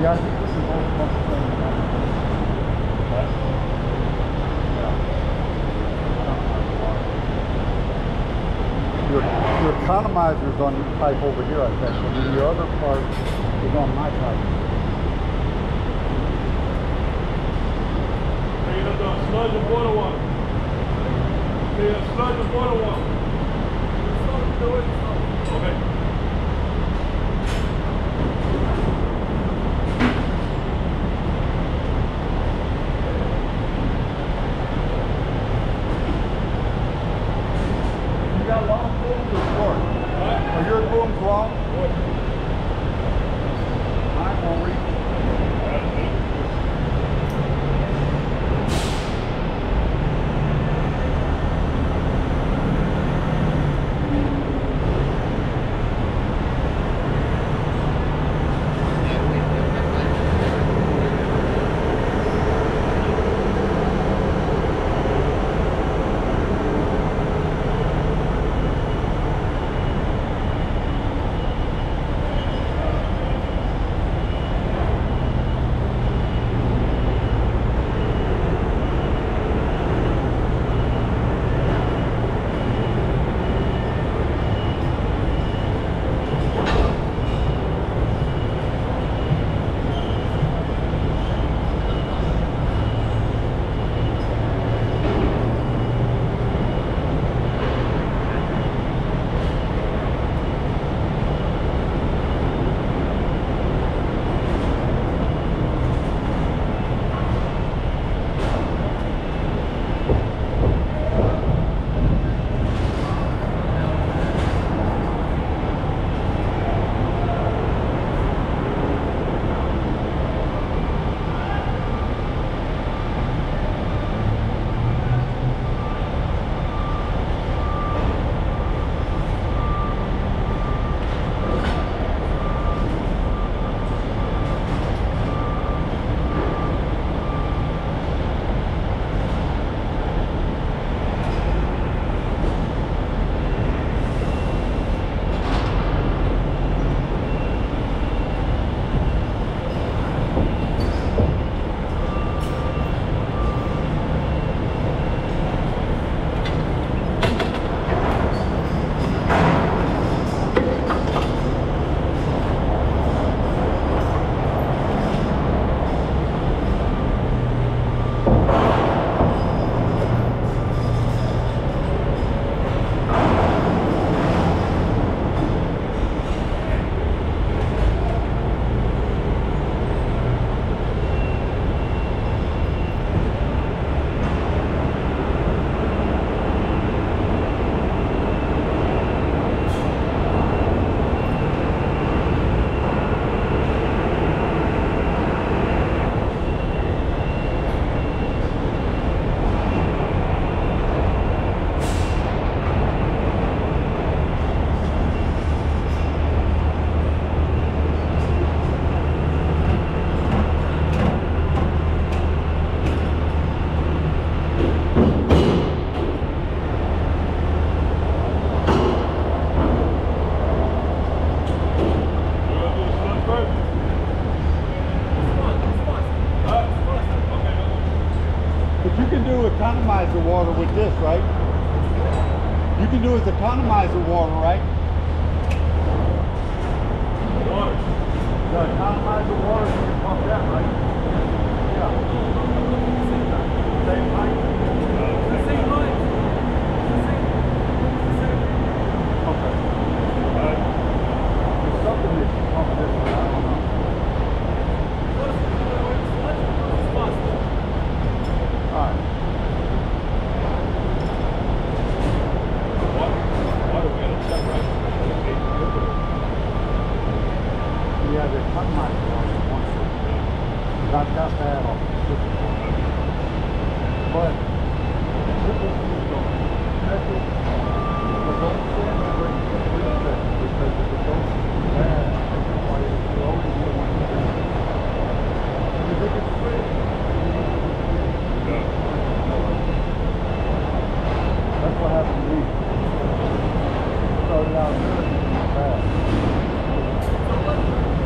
Yeah, I think this is all Your, your economizer's on your pipe over here, I think, and your other part is on my pipe. Sludge and water water. Sludge and water one.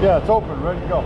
Yeah, it's open, ready to go.